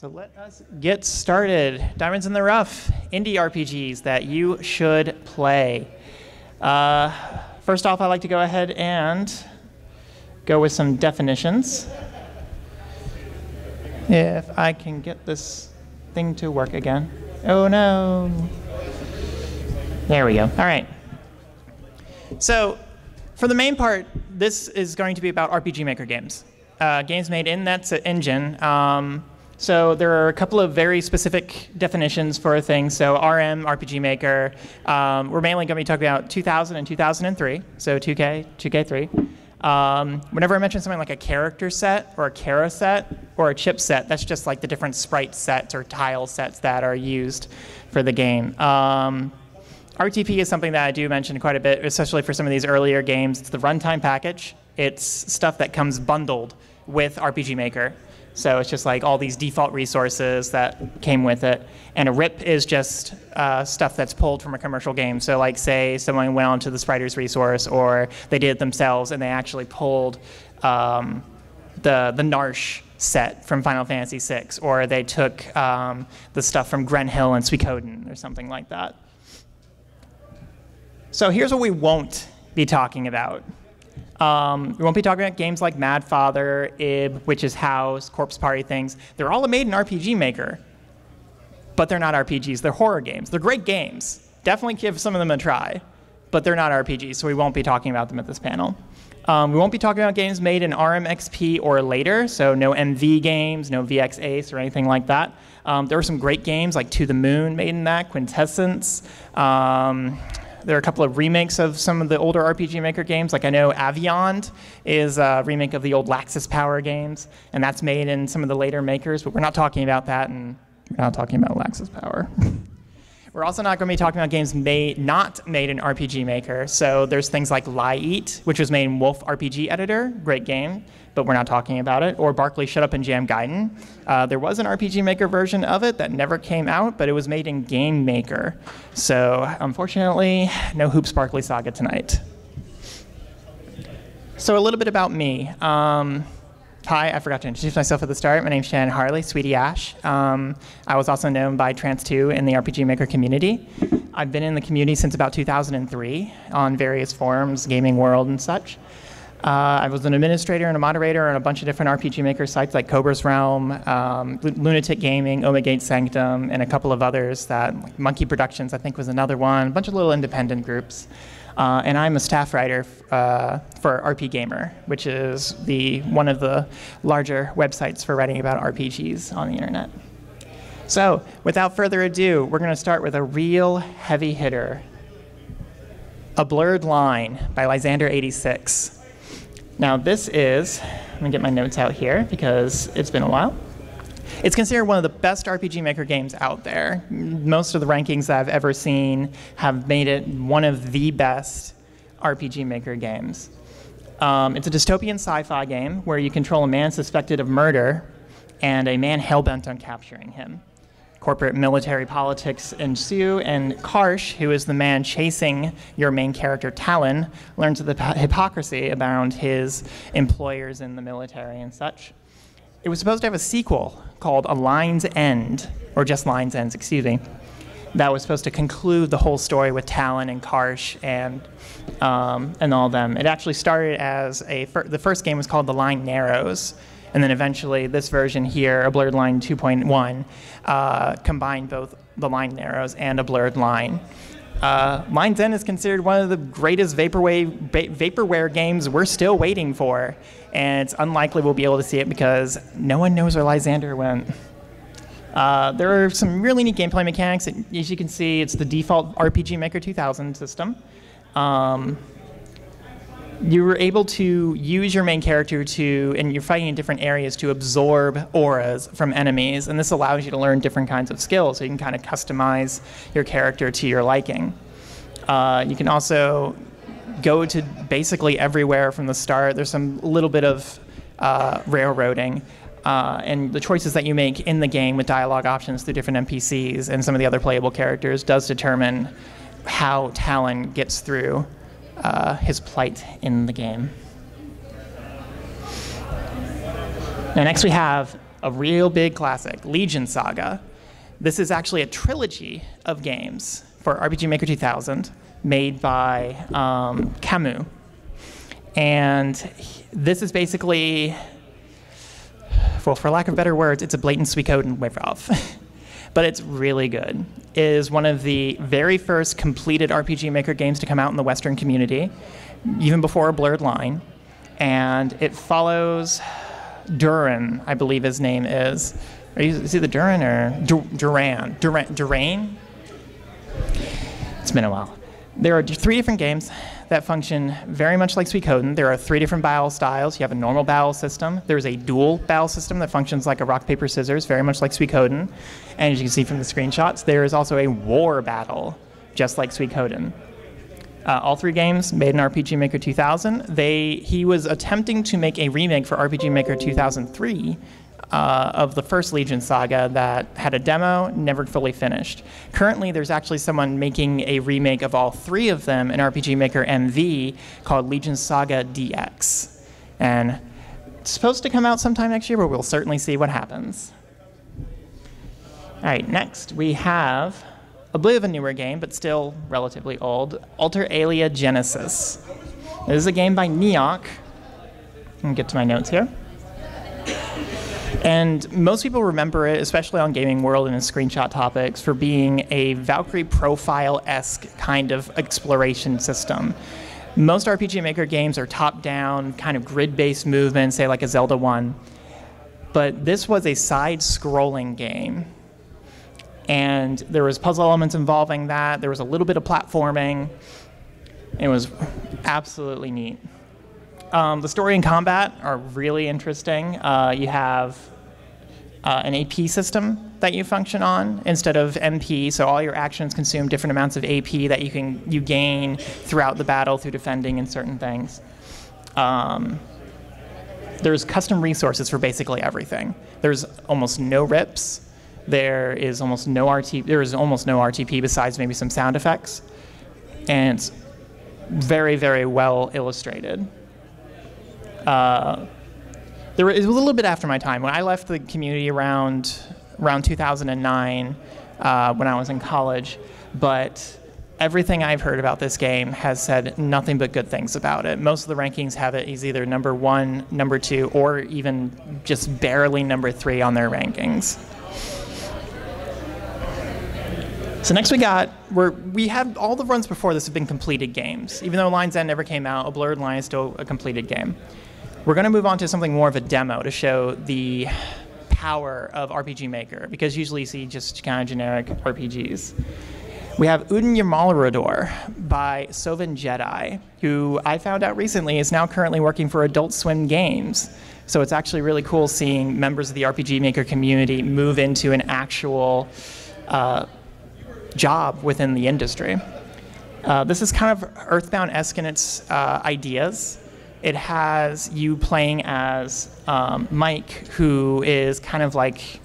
So let us get started. Diamonds in the Rough, indie RPGs that you should play. Uh, first off, I'd like to go ahead and go with some definitions. If I can get this thing to work again. Oh no. There we go. All right. So, for the main part, this is going to be about RPG Maker games. Uh, games made in that engine. Um, so there are a couple of very specific definitions for things. So RM, RPG Maker. Um, we're mainly going to be talking about 2000 and 2003. So 2K, 2K3. Um, whenever I mention something like a character set or a Kara set or a chip set, that's just like the different sprite sets or tile sets that are used for the game. Um, RTP is something that I do mention quite a bit, especially for some of these earlier games. It's the runtime package. It's stuff that comes bundled with RPG Maker. So it's just like all these default resources that came with it. And a RIP is just uh, stuff that's pulled from a commercial game. So like say someone went onto the Spriters resource or they did it themselves and they actually pulled um, the, the Narshe set from Final Fantasy VI, or they took um, the stuff from Greenhill and Suikoden or something like that. So here's what we won't be talking about. Um, we won't be talking about games like Mad Father, Ib, Witch's House, Corpse Party things. They're all made in RPG Maker, but they're not RPGs. They're horror games. They're great games. Definitely give some of them a try, but they're not RPGs, so we won't be talking about them at this panel. Um, we won't be talking about games made in RMXP or later, so no MV games, no VX Ace or anything like that. Um, there were some great games like To the Moon made in that, Quintessence. Um, there are a couple of remakes of some of the older RPG Maker games. Like I know Aveyond is a remake of the old Laxius Power games, and that's made in some of the later makers, but we're not talking about that, and we're not talking about Laxius Power. We're also not going to be talking about games made not made in RPG Maker. So there's things like LiEat, which was made in Wolf RPG Editor, great game but we're not talking about it. Or Barkley Shut Up and Jam Gaiden. Uh, there was an RPG Maker version of it that never came out, but it was made in Game Maker. So unfortunately, no Hoops Barkley Saga tonight. So a little bit about me. Um, Hi, I forgot to introduce myself at the start. My name's Shannon Harley, Sweetie Ash. Um, I was also known by Trans2 in the RPG Maker community. I've been in the community since about 2003 on various forums, Gaming World and such. Uh, I was an administrator and a moderator on a bunch of different RPG Maker sites like Cobra's Realm, um, Lunatic Gaming, Omega Sanctum, and a couple of others. That like Monkey Productions, I think, was another one. A bunch of little independent groups. Uh, and I'm a staff writer uh, for RPGamer, which is the one of the larger websites for writing about RPGs on the internet. So, without further ado, we're going to start with a real heavy hitter. A Blurred Line by Lysander86. Now this is, let me get my notes out here because it's been a while. It's considered one of the best RPG Maker games out there. Most of the rankings I've ever seen have made it one of the best RPG Maker games. Um, it's a dystopian sci-fi game where you control a man suspected of murder and a man hell-bent on capturing him corporate military politics ensue, and Karsh, who is the man chasing your main character, Talon, learns of the hypocrisy around his employers in the military and such. It was supposed to have a sequel called A Line's End, or just Line's Ends, excuse me, that was supposed to conclude the whole story with Talon and Karsh and um, and all them. It actually started as a fir- the first game was called The Line Narrows, and then eventually this version here, a blurred line 2.1, uh, combined both the line narrows and a blurred line. Uh, Line's End is considered one of the greatest vaporwave, vaporware games we're still waiting for, and it's unlikely we'll be able to see it because no one knows where Lysander went. Uh, there are some really neat gameplay mechanics. As you can see, it's the default RPG Maker 2000 system. Um, you were able to use your main character to, and you're fighting in different areas, to absorb auras from enemies, and this allows you to learn different kinds of skills, so you can kind of customize your character to your liking. Uh, you can also go to basically everywhere from the start. There's some little bit of uh, railroading. Uh, and the choices that you make in the game with dialogue options through different NPCs and some of the other playable characters does determine how Talon gets through uh, his plight in the game. Now, next we have a real big classic, Legion Saga. This is actually a trilogy of games for RPG Maker 2000 made by um, Camus. And this is basically, well, for lack of better words, it's a blatant Suikoden ripoff. but it's really good. It is one of the very first completed RPG Maker games to come out in the Western community, even before a blurred line. And it follows Duran, I believe his name is. Are you, is he the Duran or Duran? Duran? Duran? It's been a while. There are three different games that function very much like Suikoden. There are three different battle styles. You have a normal battle system. There's a dual battle system that functions like a rock, paper, scissors, very much like Suikoden. And as you can see from the screenshots, there is also a war battle, just like Suikoden. Uh, all three games made in RPG Maker 2000. They, he was attempting to make a remake for RPG Maker 2003, uh, of the first Legion saga that had a demo, never fully finished. Currently, there's actually someone making a remake of all three of them in RPG Maker MV called Legion Saga DX. And it's supposed to come out sometime next year, but we'll certainly see what happens. All right, next we have a bit of a newer game, but still relatively old Alter Alia Genesis. This is a game by Neok. Let me get to my notes here. And most people remember it, especially on Gaming World and in screenshot topics, for being a Valkyrie profile esque kind of exploration system. Most RPG Maker games are top down, kind of grid based movement, say like a Zelda 1. But this was a side scrolling game. And there was puzzle elements involving that. There was a little bit of platforming. It was absolutely neat. Um, the story and combat are really interesting. Uh, you have uh, an AP system that you function on instead of MP, so all your actions consume different amounts of AP that you can you gain throughout the battle through defending and certain things. Um, there's custom resources for basically everything. There's almost no rips. There is almost no RT. There is almost no RTP besides maybe some sound effects, and it's very very well illustrated. Uh, there was, it was a little bit after my time. When I left the community around around 2009, uh, when I was in college, but everything I've heard about this game has said nothing but good things about it. Most of the rankings have it as either number one, number two, or even just barely number three on their rankings. So next we got, we're, we have all the runs before this have been completed games. Even though Line's End never came out, A Blurred Line is still a completed game. We're going to move on to something more of a demo to show the power of RPG Maker, because usually you see just kind of generic RPGs. We have Uden Yamalrador by Soven Jedi, who I found out recently is now currently working for Adult Swim Games. So it's actually really cool seeing members of the RPG Maker community move into an actual uh, job within the industry. Uh, this is kind of Earthbound esque in its uh, ideas. It has you playing as um, Mike, who is kind of like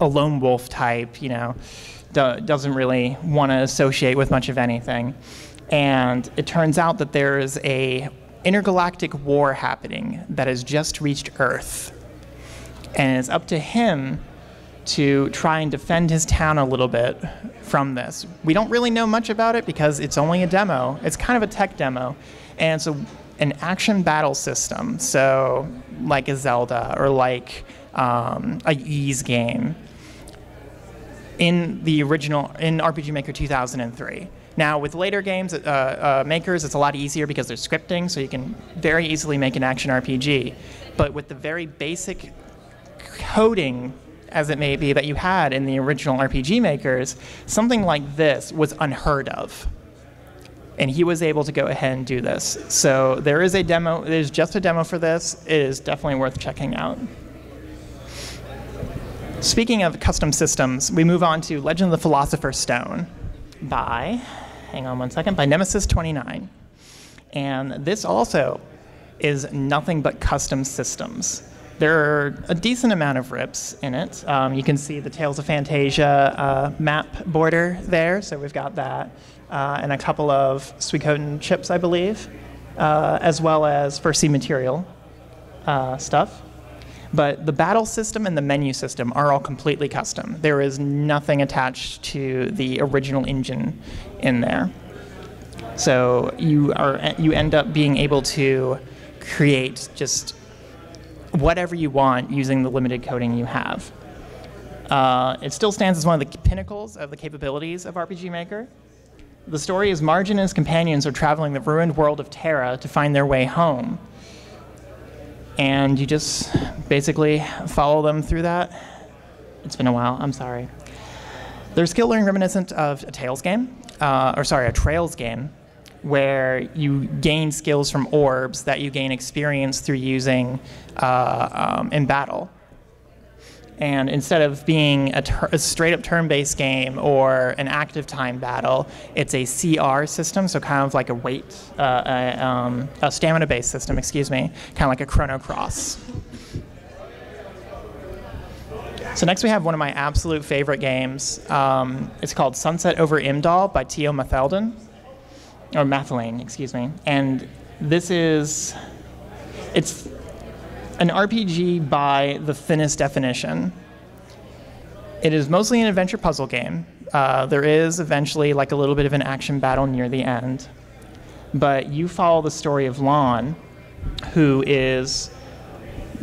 a lone wolf type, you know, do, doesn't really want to associate with much of anything. And it turns out that there is a intergalactic war happening that has just reached Earth. And it's up to him to try and defend his town a little bit from this. We don't really know much about it because it's only a demo. It's kind of a tech demo. And so an action battle system, so like a Zelda or like um, a Ys game in the original in RPG Maker 2003. Now with later games, uh, uh, makers, it's a lot easier because there's scripting, so you can very easily make an action RPG. But with the very basic coding as it may be that you had in the original RPG makers, something like this was unheard of and he was able to go ahead and do this. So there is a demo, there's just a demo for this. It is definitely worth checking out. Speaking of custom systems, we move on to Legend of the Philosopher's Stone by, hang on one second, by Nemesis 29. And this also is nothing but custom systems. There are a decent amount of rips in it. Um, you can see the Tales of Phantasia uh, map border there, so we've got that uh, and a couple of Suikoden chips, I believe, uh, as well as First Seed material uh, stuff. But the battle system and the menu system are all completely custom. There is nothing attached to the original engine in there. So you are you end up being able to create just whatever you want using the limited coding you have. Uh, it still stands as one of the pinnacles of the capabilities of RPG Maker. The story is Marge and his companions are traveling the ruined world of Terra to find their way home. And you just basically follow them through that. It's been a while, I'm sorry. There's skill learning reminiscent of a Tales game, uh, or sorry, a Trails game, where you gain skills from orbs that you gain experience through using uh, um, in battle. And instead of being a, a straight up turn based game or an active time battle, it's a CR system, so kind of like a weight, uh, a, um, a stamina based system, excuse me, kind of like a Chrono Cross. So next we have one of my absolute favorite games. Um, it's called Sunset Over Imdal by Teo Mathelden or Mathelane, excuse me. And this is, it's an RPG by the thinnest definition. It is mostly an adventure puzzle game. Uh, there is eventually like a little bit of an action battle near the end. But you follow the story of Lon, who is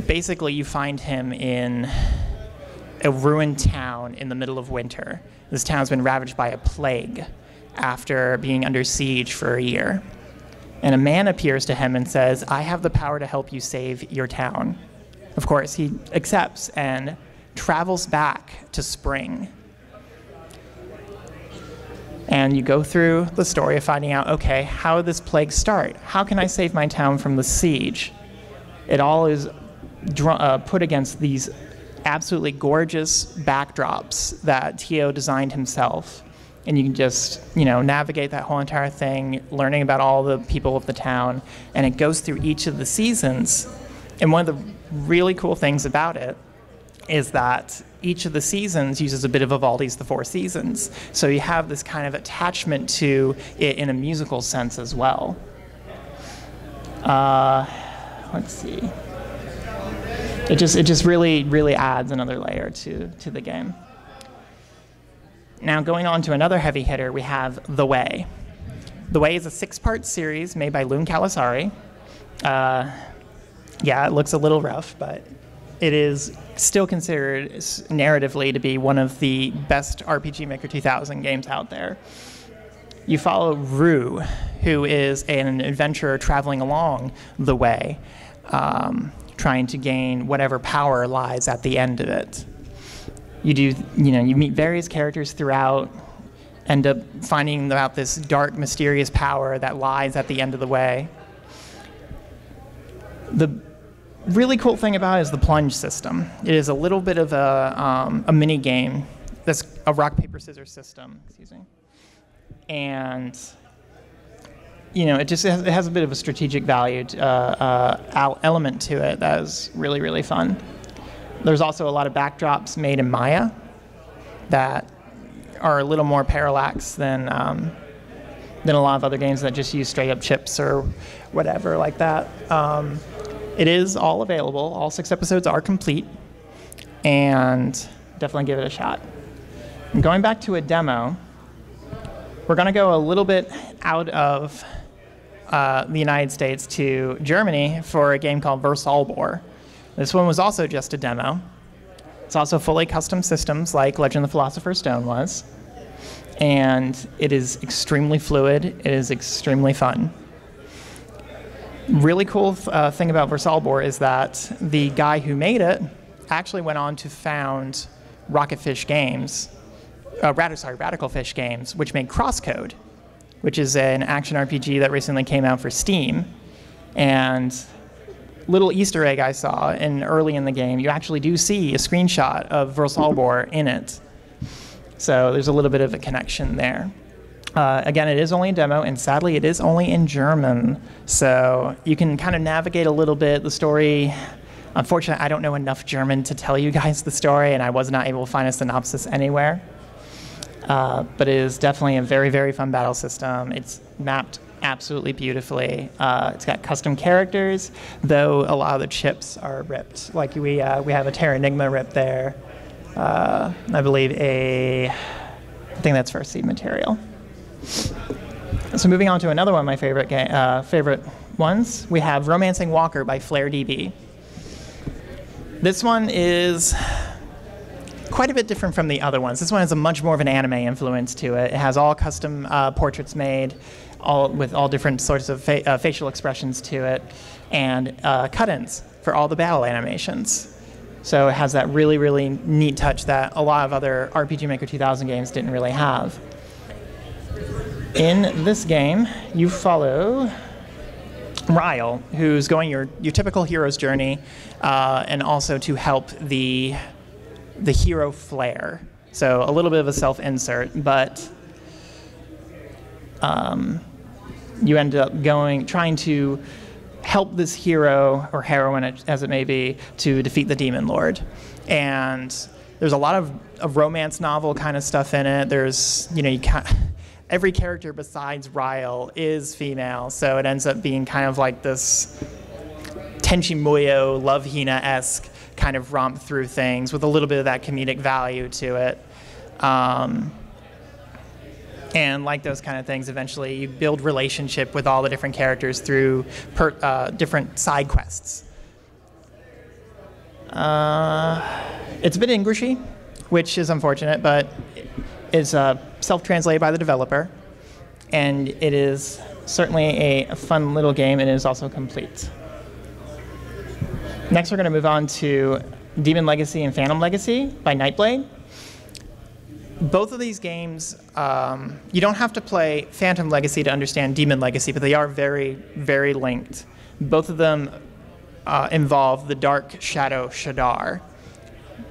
basically you find him in a ruined town in the middle of winter. This town's been ravaged by a plague after being under siege for a year. And a man appears to him and says, I have the power to help you save your town. Of course, he accepts and travels back to spring. And you go through the story of finding out okay, how did this plague start? How can I save my town from the siege? It all is uh, put against these absolutely gorgeous backdrops that Teo designed himself and you can just you know navigate that whole entire thing learning about all the people of the town and it goes through each of the seasons and one of the really cool things about it is that each of the seasons uses a bit of Vivaldi's The Four Seasons. So you have this kind of attachment to it in a musical sense as well. Uh, let's see. It just it just really really adds another layer to to the game. Now, going on to another heavy hitter, we have The Way. The Way is a six part series made by Loon Calasari. Uh, yeah, it looks a little rough, but it is still considered narratively to be one of the best RPG Maker 2000 games out there. You follow Rue, who is an adventurer traveling along the way, um, trying to gain whatever power lies at the end of it you do, you know, you meet various characters throughout, end up finding out this dark, mysterious power that lies at the end of the way. The really cool thing about it is the plunge system. It is a little bit of a, um, a mini game. That's a rock paper scissors system. Excuse me. And you know, it just has, it has a bit of a strategic value uh, uh, element to it that is really really fun. There's also a lot of backdrops made in Maya that are a little more parallax than um, than a lot of other games that just use straight up chips or whatever like that. Um, it is all available. All six episodes are complete, and definitely give it a shot. And going back to a demo, we're going to go a little bit out of uh, the United States to Germany for a game called Velsarbor. This one was also just a demo. It's also fully custom systems like Legend of the Philosopher's Stone was. And it is extremely fluid, it is extremely fun. Really cool uh, thing about Velsarbor is that the guy who made it actually went on to found Rocketfish Games, uh, sorry, Radical Fish Games, which made Crosscode, which is an action RPG that recently came out for Steam. And little Easter egg I saw in early in the game, you actually do see a screenshot of Velsarbor in it. So there's a little bit of a connection there. Uh, again, it is only a demo, and sadly, it is only in German. So you can kind of navigate a little bit. The story, unfortunately, I don't know enough German to tell you guys the story, and I was not able to find a synopsis anywhere. Uh, but it is definitely a very, very fun battle system. It's mapped absolutely beautifully. Uh, it's got custom characters, though a lot of the chips are ripped. Like we uh, we have a Terranigma rip there. Uh, I believe a I think that's first seed material. So moving on to another one of my favorite uh, favorite ones, we have Romancing Walker by FlareDB. This one is quite a bit different from the other ones. This one has a much more of an anime influence to it. It has all custom uh, portraits made, all with all different sorts of fa- uh, facial expressions to it, and uh, cut-ins for all the battle animations. So it has that really, really neat touch that a lot of other RPG Maker 2000 games didn't really have. In this game, you follow Ryle, who's going your, your typical hero's journey, uh, and also to help the the hero flair. So a little bit of a self-insert, but um, you end up going trying to help this hero or heroine, as it may be, to defeat the demon lord. And there's a lot of, of romance novel kind of stuff in it. There's you know you can every character besides Ryle is female, so it ends up being kind of like this Tenchi Muyo, Love Hina esque kind of romp through things with a little bit of that comedic value to it. Um, and like those kind of things, eventually you build relationship with all the different characters through per, uh, different side quests. Uh, it's a bit Englishy, which is unfortunate, but it's uh, self-translated by the developer, and it is certainly a, a fun little game, and it is also complete. Next, we're going to move on to Demon Legacy and Phantom Legacy by Nightblade. Both of these games, um, you don't have to play Phantom Legacy to understand Demon Legacy, but they are very, very linked. Both of them uh, involve the Dark Shadow Shadar,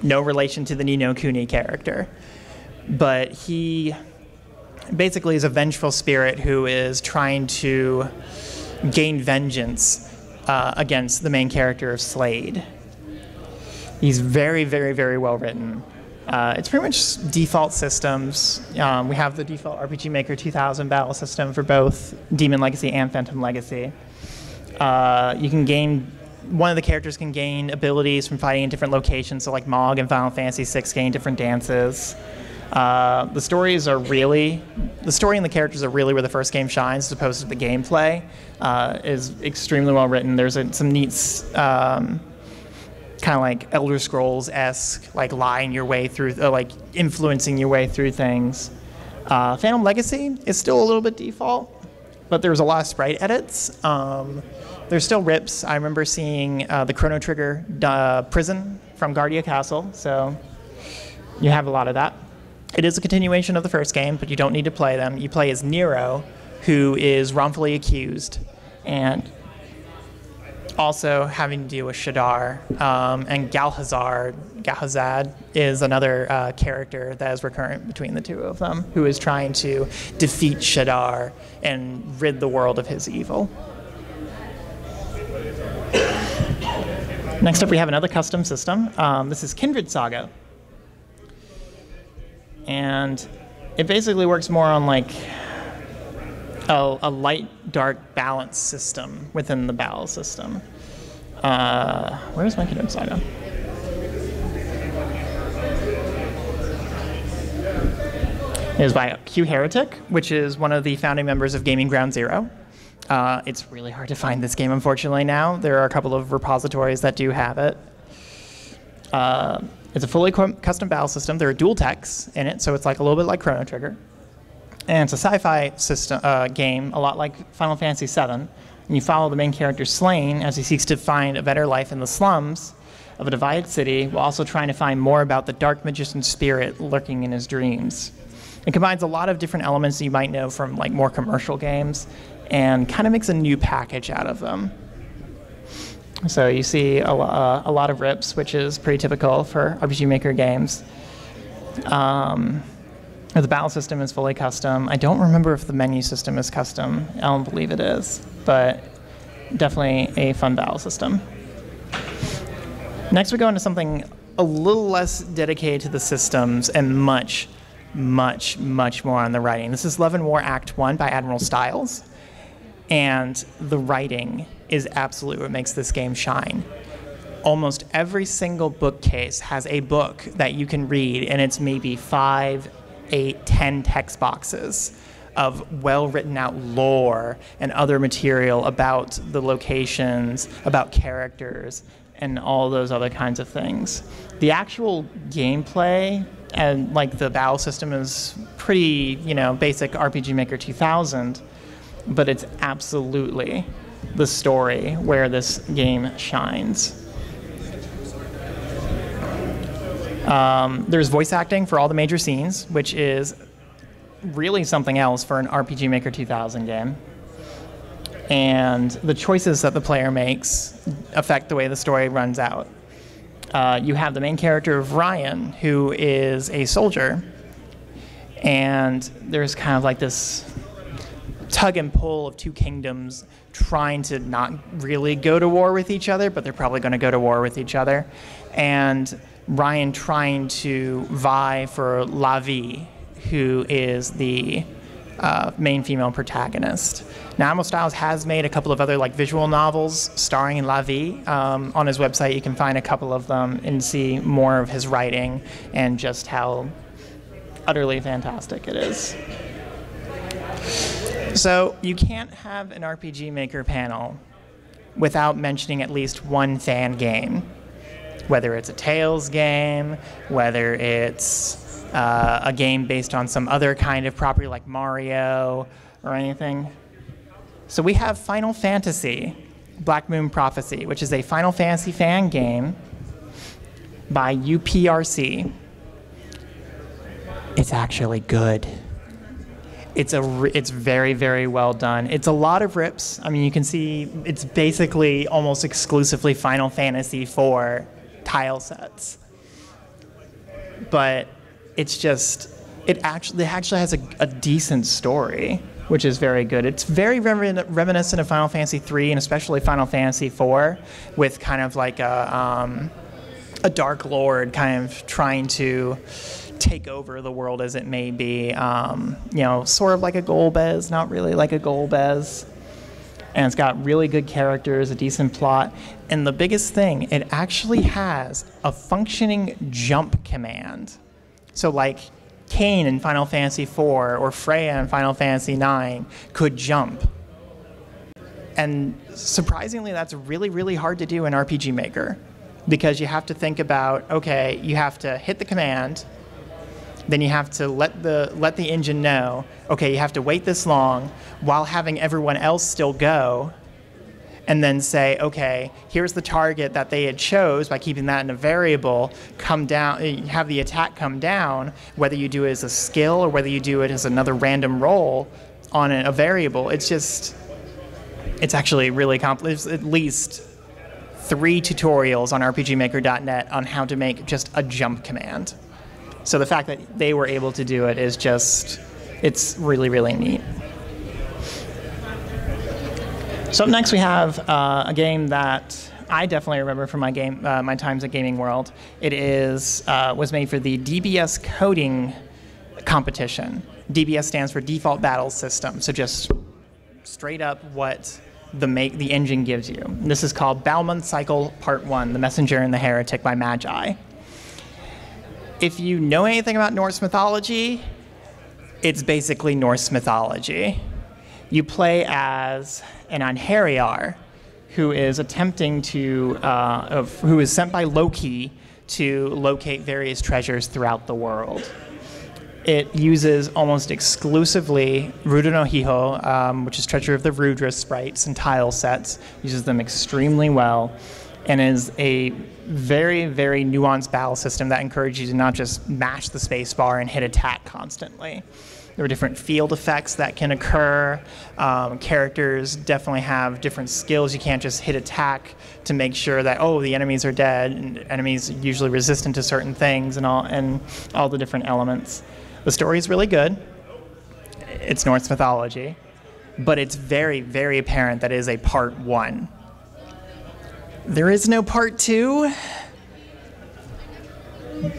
no relation to the Ni no Kuni character. But he basically is a vengeful spirit who is trying to gain vengeance uh, against the main character of Slade. He's very, very, very well written. Uh, it's pretty much default systems. Um, we have the default RPG Maker 2000 battle system for both Demon Legacy and Phantom Legacy. Uh, you can gain one of the characters can gain abilities from fighting in different locations. So like Mog and Final Fantasy VI gain different dances. Uh, the stories are really, the story and the characters are really where the first game shines, as opposed to the gameplay. Uh, is extremely well written. There's a, some neat, um, kind of like Elder Scrolls esque, like lying your way through, uh, like influencing your way through things. Uh, Phantom Legacy is still a little bit default, but there's a lot of sprite edits. Um, there's still rips. I remember seeing uh, the Chrono Trigger uh, prison from Guardia Castle, so you have a lot of that. It is a continuation of the first game, but you don't need to play them. You play as Nero, who is wrongfully accused, and also having to deal with Shadar. Um, and Galhazard, Galhazad is another uh, character that is recurrent between the two of them, who is trying to defeat Shadar and rid the world of his evil. Next up, we have another custom system. Um, this is Kindred Saga and it basically works more on like a, a light dark balance system within the battle system. Uh, where's my Kindred Saga? It is by Q Heretic, which is one of the founding members of Gaming Ground Zero. Uh, it's really hard to find this game, unfortunately, now. There are a couple of repositories that do have it. Uh, it's a fully custom battle system. There are dual techs in it, so it's like a little bit like Chrono Trigger. And it's a sci-fi system uh, game, a lot like Final Fantasy VII. And you follow the main character Slain as he seeks to find a better life in the slums of a divided city, while also trying to find more about the dark magician spirit lurking in his dreams. It combines a lot of different elements you might know from like more commercial games, and kind of makes a new package out of them. So you see a, uh, a, lot of rips, which is pretty typical for RPG Maker games. Um, the battle system is fully custom. I don't remember if the menu system is custom. I don't believe it is, but definitely a fun battle system. Next, we go into something a little less dedicated to the systems and much, much, much more on the writing. This is Love and War Act 1 by Admiral Styles. And the writing is absolutely what makes this game shine. Almost every single bookcase has a book that you can read, and it's maybe five, eight, ten text boxes of well written out lore and other material about the locations, about characters, and all those other kinds of things. The actual gameplay and like the battle system is pretty, you know, basic RPG Maker 2000, but it's absolutely the story where this game shines. Um, there's voice acting for all the major scenes, which is really something else for an RPG Maker 2000 game. And the choices that the player makes affect the way the story runs out. Uh, you have the main character of Ryan, who is a soldier, and there's kind of like this tug and pull of two kingdoms trying to not really go to war with each other, but they're probably going to go to war with each other. And Ryan trying to vie for La Vie, who is the uh, main female protagonist. Now, Styles has made a couple of other like visual novels starring in La Vie. Um, on his website, you can find a couple of them and see more of his writing and just how utterly fantastic it is. So you can't have an RPG Maker panel without mentioning at least one fan game, whether it's a Tales game, whether it's uh, a game based on some other kind of property like Mario or anything. So we have Final Fantasy Black Moon Prophecy, which is a Final Fantasy fan game by UPRC. It's actually good. It's a it's very very well done. It's a lot of rips. I mean, you can see it's basically almost exclusively Final Fantasy 4 tile sets. But it's just it actually it actually has a, a decent story, which is very good. It's very reminiscent of Final Fantasy III and especially Final Fantasy IV, with kind of like a um, a dark lord kind of trying to take over the world as it may be. Um, you know, sort of like a Golbez, not really like a Golbez. And it's got really good characters, a decent plot. And the biggest thing, it actually has a functioning jump command. So like Kain in Final Fantasy IV or Freya in Final Fantasy IX could jump. And surprisingly, that's really, really hard to do in RPG Maker because you have to think about okay, you have to hit the command, then you have to let the let the engine know okay, you have to wait this long while having everyone else still go and then say, okay, here's the target that they had chose by keeping that in a variable, come down, eh, have the attack come down, whether you do it as a skill or whether you do it as another random roll on a, variable. It's just, it's actually really complex. At least three tutorials on rpgmaker.net on how to make just a jump command. So the fact that they were able to do it is just, it's really, really neat. So up next we have uh, a game that I definitely remember from my game, uh, my times at Gaming World. It is uh, was made for the DBS coding competition. DBS stands for Default Battle System. So just straight up what the make the engine gives you. This is called Balmung Cycle Part One: The Messenger and the Heretic by Magi. If you know anything about Norse mythology, it's basically Norse mythology. You play as an Einherjar, who is attempting to, uh, of, who is sent by Loki to locate various treasures throughout the world. It uses almost exclusively Rudra no Hiho, um, which is Treasure of the Rudra sprites and tile sets, uses them extremely well, and is a very, very nuanced battle system that encourages you to not just mash the spacebar and hit attack constantly. There are different field effects that can occur. Um, characters definitely have different skills. You can't just hit attack to make sure that oh the enemies are dead. And enemies usually resistant to certain things and all and all the different elements. The story is really good. It's Norse mythology, but it's very very apparent that it is a part one. There is no part two,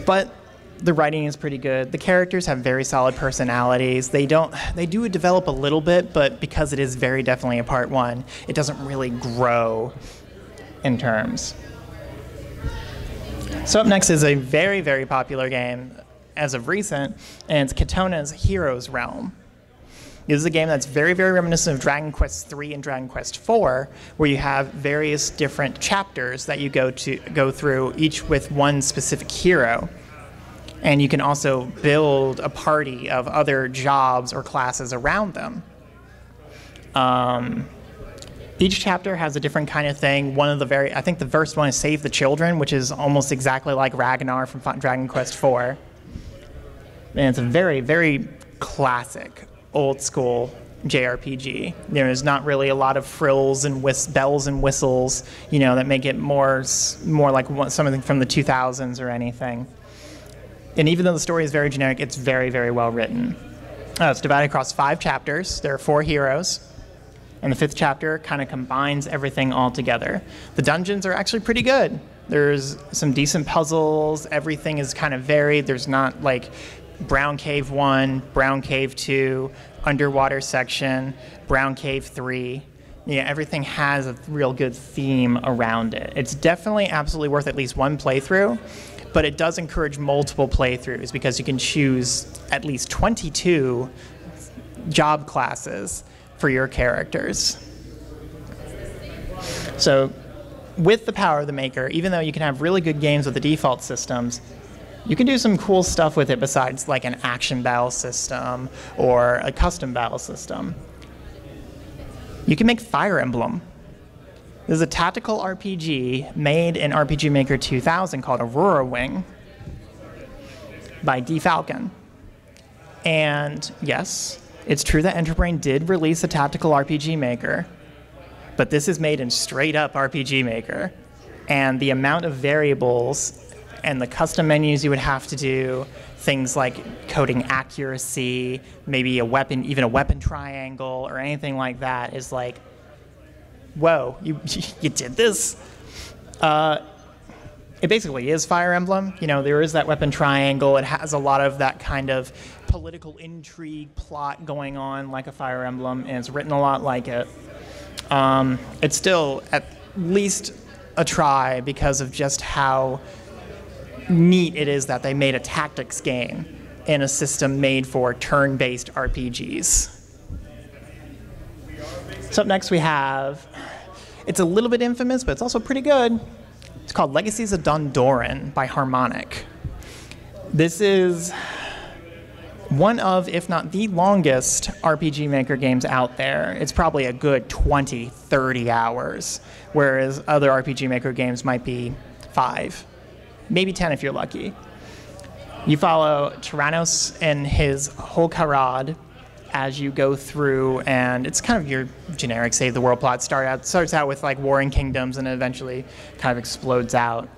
but the writing is pretty good. The characters have very solid personalities. They don't they do develop a little bit, but because it is very definitely a part 1, it doesn't really grow in terms. So up next is a very very popular game as of recent, and it's Katona's Heroes Realm. This is a game that's very, very reminiscent of Dragon Quest III and Dragon Quest IV, where you have various different chapters that you go to go through, each with one specific hero. And you can also build a party of other jobs or classes around them. Um, each chapter has a different kind of thing. One of the very, I think the first one is Save the Children, which is almost exactly like Ragnar from Dragon Quest IV. And it's a very, very classic, old school JRPG. There's not really a lot of frills and whis- bells and whistles, you know, that make it more, more like something from the 2000s or anything. And even though the story is very generic, it's very, very well written. Uh, it's divided across five chapters. There are four heroes. And the fifth chapter kind of combines everything all together. The dungeons are actually pretty good. There's some decent puzzles. Everything is kind of varied. There's not like Brown Cave 1, Brown Cave 2, Underwater section, Brown Cave 3. Yeah, everything has a real good theme around it. It's definitely absolutely worth at least one playthrough but it does encourage multiple playthroughs because you can choose at least 22 job classes for your characters. So, with the power of the maker, even though you can have really good games with the default systems, you can do some cool stuff with it besides like an action battle system or a custom battle system. You can make Fire Emblem this is a tactical RPG made in RPG Maker 2000 called Aurora Wing by D Falcon. And yes, it's true that Enterbrain did release a tactical RPG Maker, but this is made in straight up RPG Maker. And the amount of variables and the custom menus you would have to do, things like coding accuracy, maybe a weapon, even a weapon triangle, or anything like that, is like whoa, you, you did this? Uh, it basically is Fire Emblem. You know, there is that weapon triangle. It has a lot of that kind of political intrigue plot going on, like a Fire Emblem, and it's written a lot like it. Um, it's still at least a try because of just how neat it is that they made a tactics game in a system made for turn based RPGs. So up next we have, it's a little bit infamous, but it's also pretty good. It's called Legacies of Dondoran by Harmonic. This is one of, if not the longest RPG Maker games out there. It's probably a good 20, 30 hours, whereas other RPG Maker games might be five, maybe 10 if you're lucky. You follow Tyrannos and his whole Holcarad as you go through, and it's kind of your generic save the world plot. Start out starts out with like warring kingdoms, and eventually kind of explodes out.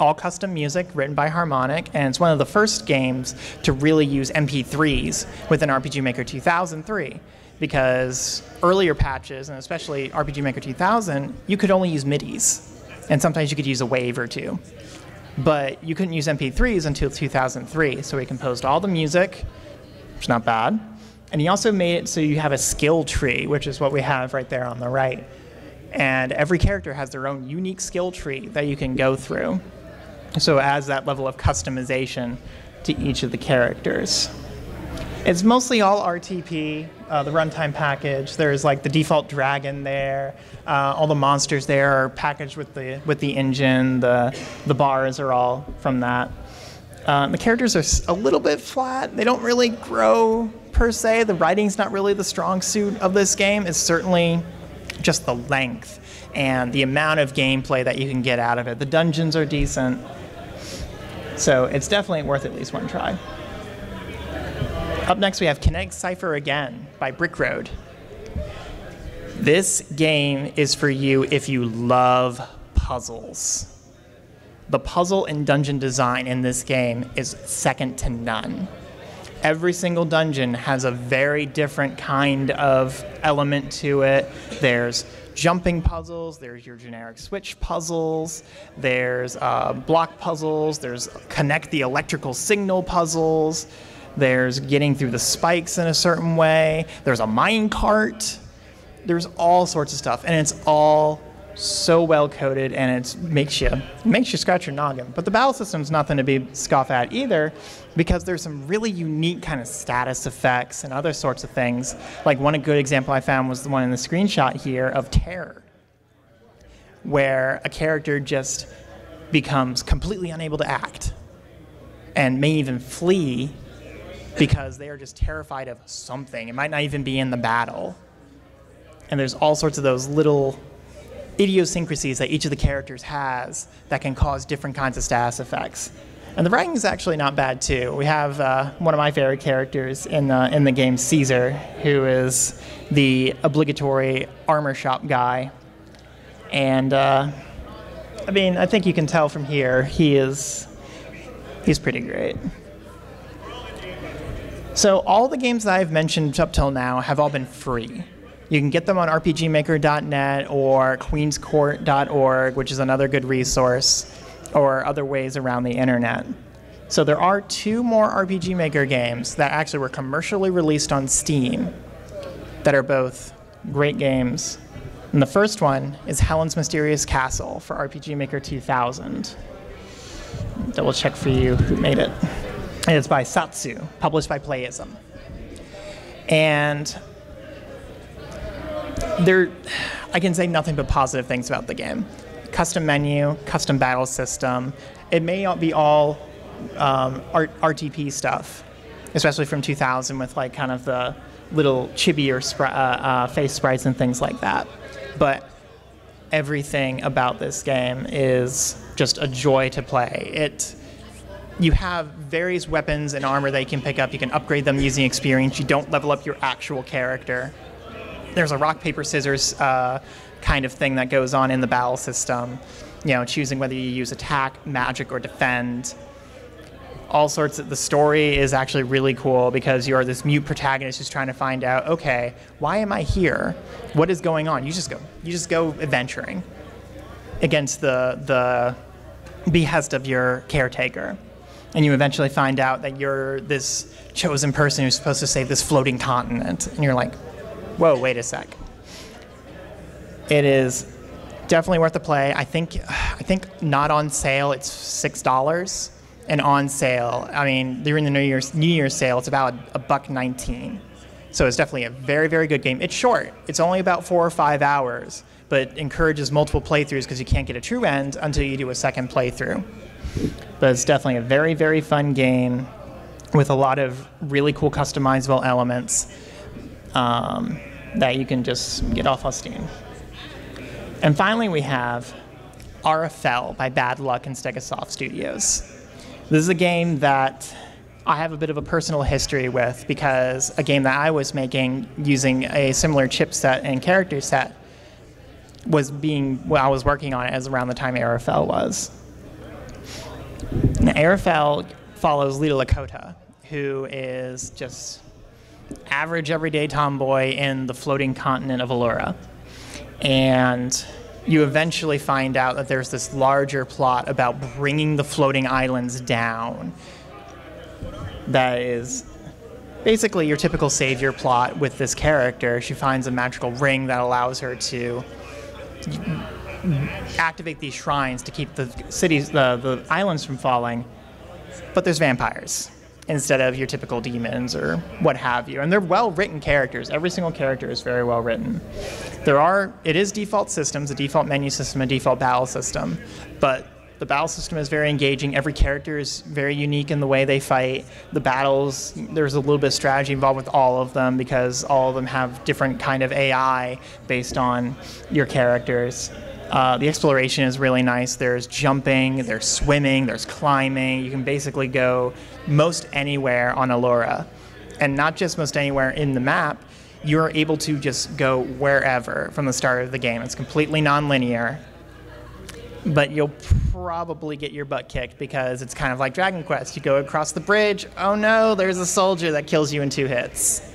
All custom music written by Harmonic, and it's one of the first games to really use MP3s within RPG Maker 2003 because earlier patches, and especially RPG Maker 2000, you could only use MIDIs, and sometimes you could use a wave or two. But you couldn't use MP3s until 2003, so he composed all the music, which is not bad, and he also made it so you have a skill tree, which is what we have right there on the right. And every character has their own unique skill tree that you can go through. So it adds that level of customization to each of the characters. It's mostly all RTP, uh, the runtime package. There's like the default dragon there. Uh, all the monsters there are packaged with the with the engine. The the bars are all from that. Uh, the characters are a little bit flat. They don't really grow per se. The writing's not really the strong suit of this game. It's certainly just the length and the amount of gameplay that you can get out of it. The dungeons are decent. So it's definitely worth at least one try. Up next, we have Kinetic Cipher Again by Brickroad. This game is for you if you love puzzles. The puzzle and dungeon design in this game is second to none every single dungeon has a very different kind of element to it. There's jumping puzzles, there's your generic switch puzzles, there's uh, block puzzles, there's connect the electrical signal puzzles, there's getting through the spikes in a certain way, there's a mine cart, there's all sorts of stuff, and it's all so well coded and it makes you makes you scratch your noggin. But the battle system's nothing to be scoff at either, because there's some really unique kind of status effects and other sorts of things. Like one good example I found was the one in the screenshot here of terror, where a character just becomes completely unable to act and may even flee because they are just terrified of something. It might not even be in the battle. And there's all sorts of those little idiosyncrasies that each of the characters has that can cause different kinds of status effects. And the writing is actually not bad too. We have uh, one of my favorite characters in the in the game, Caesar, who is the obligatory armor shop guy. And uh, I mean, I think you can tell from here he is he's pretty great. So all the games that I've mentioned up till now have all been free. You can get them on rpgmaker.net or queenscourt.org, which is another good resource, or other ways around the internet. So there are two more RPG Maker games that actually were commercially released on Steam that are both great games. And the first one is Helen's Mysterious Castle for RPG Maker 2000. Double check for you who made it. And it's by Satsu, published by Playism. And there, I can say nothing but positive things about the game. Custom menu, custom battle system. It may not be all um, RTP stuff, especially from 2000 with like kind of the little chibi or spri- uh, uh, face sprites and things like that. But everything about this game is just a joy to play. It you have various weapons and armor that you can pick up. You can upgrade them using experience. You don't level up your actual character there's a rock paper scissors uh, kind of thing that goes on in the battle system. You know, choosing whether you use attack, magic, or defend. All sorts of the story is actually really cool because you're this mute protagonist who's trying to find out, okay, why am I here? What is going on? You just go, you just go adventuring against the the behest of your caretaker. And you eventually find out that you're this chosen person who's supposed to save this floating continent. And you're like, whoa, wait a sec. It is definitely worth the play. I think, I think not on sale, it's six dollars, and on sale, I mean during the New Year's New Year's sale, it's about a buck nineteen. So it's definitely a very very good game. It's short. It's only about four or five hours, but encourages multiple playthroughs because you can't get a true end until you do a second playthrough. But it's definitely a very very fun game with a lot of really cool customizable elements um, that you can just get off of Steam. And finally, we have Ara Fell by Bad Luck and Stegosoft Studios. This is a game that I have a bit of a personal history with because a game that I was making using a similar chipset and character set was being well, I was working on it as around the time Ara Fell was. Now, Ara Fell follows Lita Lakota, who is just average everyday tomboy in the floating continent of Allura. And you eventually find out that there's this larger plot about bringing the floating islands down that is basically your typical savior plot with this character. She finds a magical ring that allows her to activate these shrines to keep the cities, the, the islands from falling. But there's vampires instead of your typical demons or what have you. And they're well written characters. Every single character is very well written. There are it is default systems, a default menu system, a default battle system, but the battle system is very engaging. Every character is very unique in the way they fight. The battles, there's a little bit of strategy involved with all of them because all of them have different kind of AI based on your characters. Uh, the exploration is really nice. There's jumping, there's swimming, there's climbing. You can basically go most anywhere on Allura. And not just most anywhere in the map, you're able to just go wherever from the start of the game. It's completely non-linear. But you'll probably get your butt kicked because it's kind of like Dragon Quest. You go across the bridge, oh no, there's a soldier that kills you in two hits.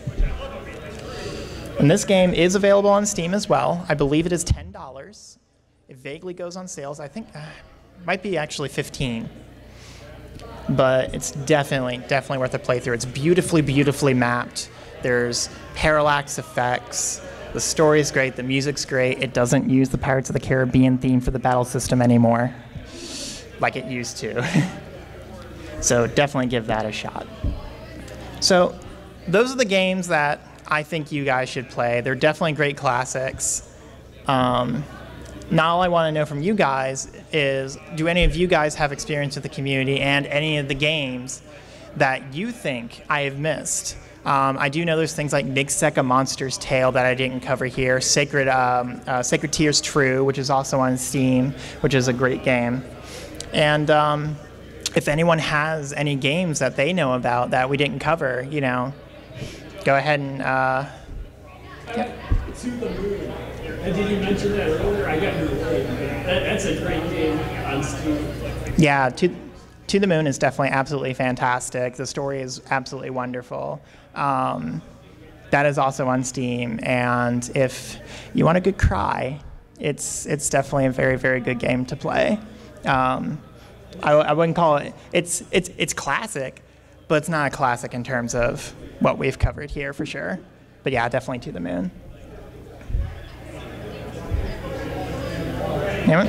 And this game is available on Steam as well. I believe it is $10. It vaguely goes on sales. I think uh, might be actually 15 but it's definitely, definitely worth a playthrough. It's beautifully, beautifully mapped. There's parallax effects. The story is great. The music's great. It doesn't use the Pirates of the Caribbean theme for the battle system anymore, like it used to. so definitely give that a shot. So those are the games that I think you guys should play. They're definitely great classics. Um, now all I want to know from you guys is do any of you guys have experience with the community and any of the games that you think I have missed? Um, I do know there's things like Nigsec, A Monster's Tale that I didn't cover here, Sacred, um, uh, Sacred Tears True, which is also on Steam, which is a great game. And um, if anyone has any games that they know about that we didn't cover, you know, go ahead and. Uh. Did you mention that earlier? I got that, That's a great game on Steam. Yeah, to, to the Moon is definitely absolutely fantastic. The story is absolutely wonderful. Um, that is also on Steam, and if you want a good cry, it's it's definitely a very very good game to play. Um, I, I wouldn't call it it's it's it's classic, but it's not a classic in terms of what we've covered here for sure. But yeah, definitely to the moon. Anyone?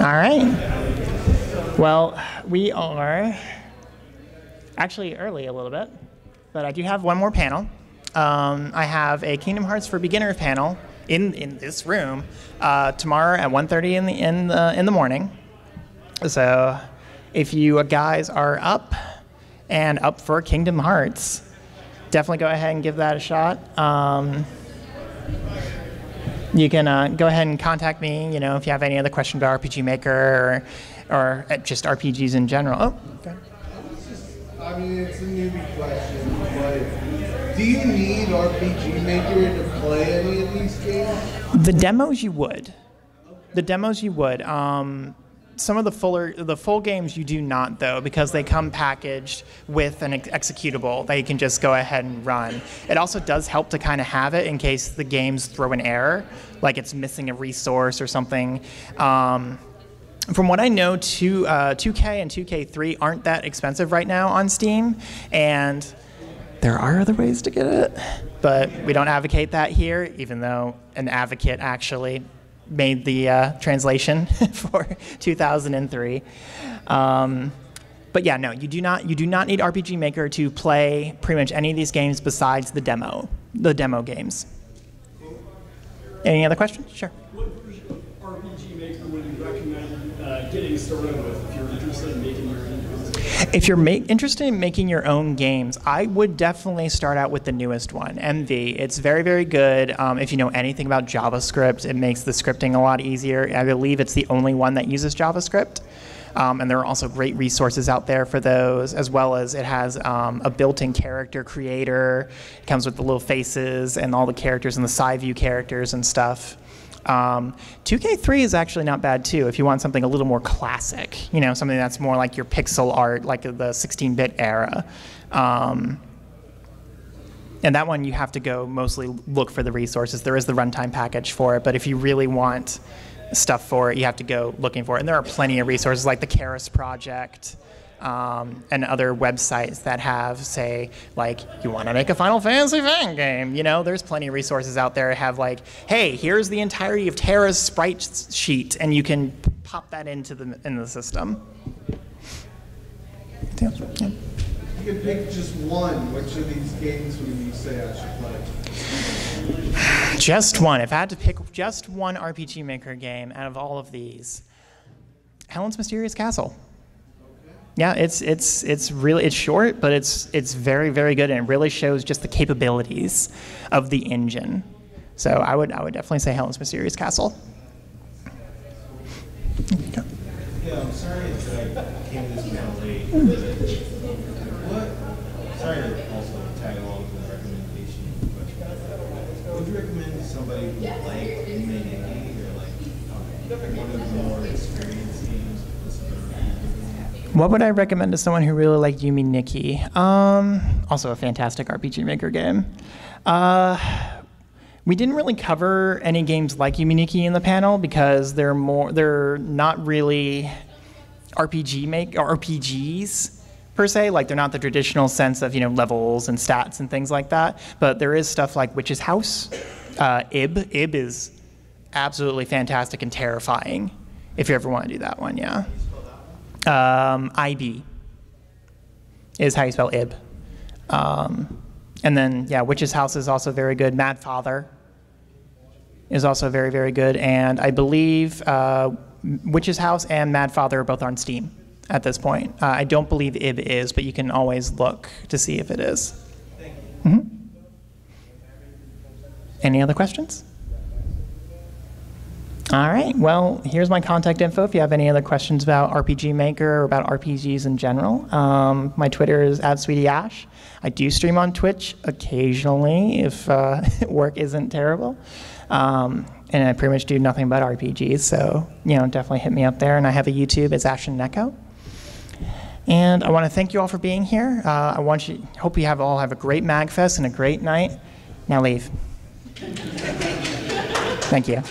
All right. Well, we are actually early a little bit, but I do have one more panel. Um, I have a Kingdom Hearts for Beginner panel in, in this room uh, tomorrow at 1.30 in the, in, the, in the morning. So if you guys are up and up for Kingdom Hearts, definitely go ahead and give that a shot. Um, you can uh, go ahead and contact me, you know, if you have any other questions about RPG Maker or, or just RPGs in general. Oh, okay. I mean, it's a newbie question, but do you need RPG Maker to play any of these games? The demos you would. The demos you would. Um, some of the fuller the full games you do not though because they come packaged with an ex- executable that you can just go ahead and run. It also does help to kind of have it in case the games throw an error like it's missing a resource or something. Um, from what I know, two, uh, 2K and 2K3 aren't that expensive right now on Steam, and there are other ways to get it, but we don't advocate that here, even though an advocate actually made the uh, translation for 2003. Um, but yeah, no, you do not you do not need RPG Maker to play pretty much any of these games besides the demo, the demo games. Any other questions? Sure. What version of RPG Maker would you recommend uh, getting started with if you're interested in making? If you're interested in making your own games, I would definitely start out with the newest one, MV. It's very, very good. Um, if you know anything about JavaScript, it makes the scripting a lot easier. I believe it's the only one that uses JavaScript. Um, and there are also great resources out there for those, as well as it has um, a built-in character creator. It comes with the little faces and all the characters and the side view characters and stuff. Um, 2K3 is actually not bad too if you want something a little more classic, you know, something that's more like your pixel art, like the 16-bit era. Um, and that one you have to go mostly look for the resources. There is the runtime package for it, but if you really want stuff for it, you have to go looking for it. And there are plenty of resources like the Keras Project um, and other websites that have, say, like, you want to make a Final Fantasy fan game. You know, there's plenty of resources out there that have, like, hey, here's the entirety of Terra's sprite sheet, and you can pop that into the, in the system. Yeah. Yeah. You can pick just one. Which of these games would you say I should play? Just one. If I had to pick just one RPG Maker game out of all of these, Helen's Mysterious Castle. Yeah, it's it's it's really it's short, but it's it's very very good, and it really shows just the capabilities of the engine. So I would I would definitely say Helen's Mysterious Castle. Yeah, I'm sorry that I came this late. What? Sorry to also tag along with the recommendation, but would you recommend somebody like MMAA or like um, one of What would I recommend to someone who really liked Yume Nikki? Um, also a fantastic RPG Maker game. Uh, we didn't really cover any games like Yume Nikki in the panel because they're more they're not really RPG make RPGs per se. Like they're not the traditional sense of you know levels and stats and things like that. But there is stuff like Witch's House, uh, Ib. Ib is absolutely fantastic and terrifying. If you ever want to do that one, yeah. Um, IB is how you spell Ib. Um, and then yeah, Witch's House is also very good. Mad Father is also very very good, and I believe uh, Witch's House and Mad Father are both on Steam at this point. Uh, I don't believe Ib is, but you can always look to see if it is. Mhm. Any other questions? All right. Well, here's my contact info if you have any other questions about RPG Maker or about RPGs in general. Um, my Twitter is at Sweetie Ash. I do stream on Twitch occasionally if uh, work isn't terrible. Um, and I pretty much do nothing but RPGs, so you know, definitely hit me up there. And I have a YouTube. It's Ash and Neko. And I want to thank you all for being here. Uh, I want you, hope you have all have a great MagFest and a great night. Now leave. Thank you.